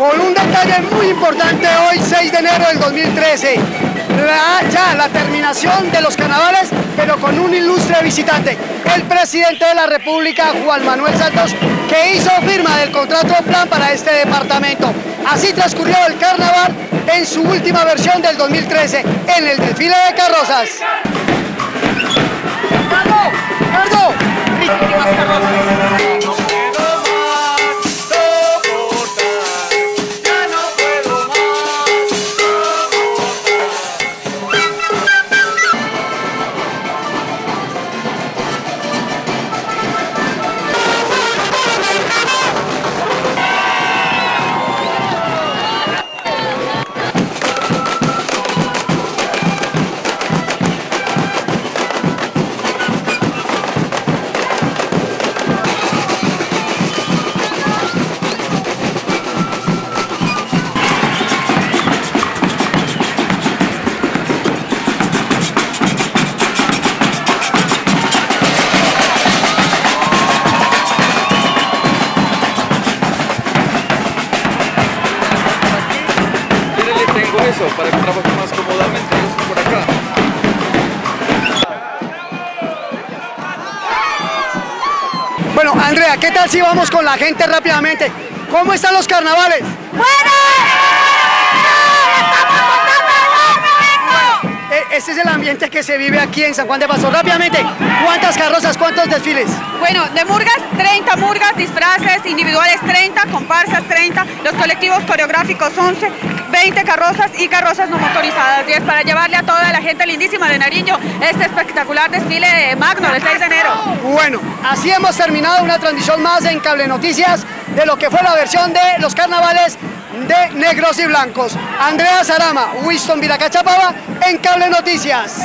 Con un detalle muy importante hoy, 6 de enero del 2013, ya la terminación de los carnavales, pero con un ilustre visitante, el presidente de la República, Juan Manuel Santos, que hizo firma del contrato plan para este departamento. Así transcurrió el carnaval en su última versión del 2013, en el desfile de carrozas. Para que trabaje más cómodamente. por acá. Bueno, Andrea, ¿qué tal si vamos con la gente rápidamente? ¿Cómo están los carnavales? ¡Bueno! Este es el ambiente que se vive aquí en San Juan de Paso. Rápidamente, ¿cuántas carrozas, cuántos desfiles? Bueno, de murgas, 30 murgas, disfraces individuales 30, comparsas 30, los colectivos coreográficos 11, 20 carrozas y carrozas no motorizadas. Y es para llevarle a toda la gente lindísima de Nariño este espectacular desfile de Magno del 6 de enero. Bueno, así hemos terminado una transmisión más en Cable Noticias de lo que fue la versión de los carnavales de negros y blancos. Andrea Sarama, Winston Viracachapava en Cable Noticias.